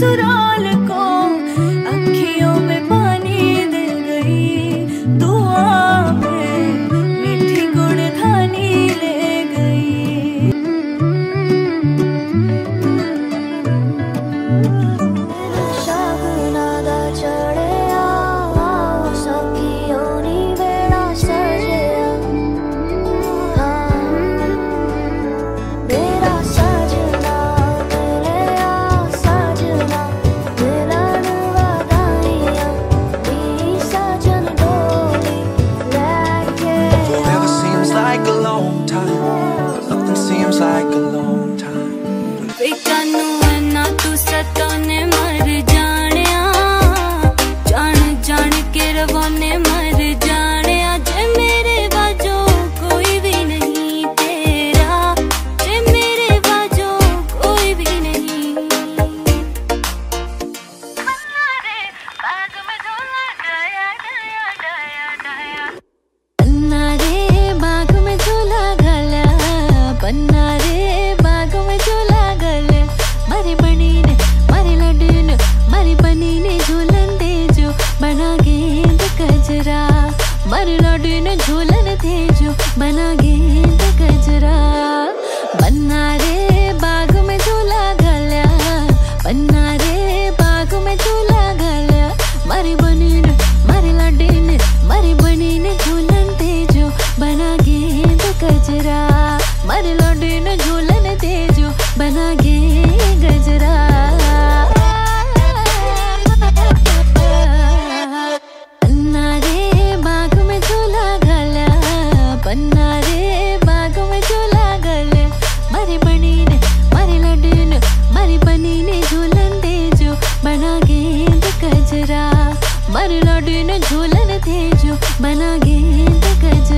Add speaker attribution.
Speaker 1: sorrow. like a long time.
Speaker 2: मरना डिन झूलन थे जो बना गेंद कर मरना डीन झूलन थे जो बना गेंद गज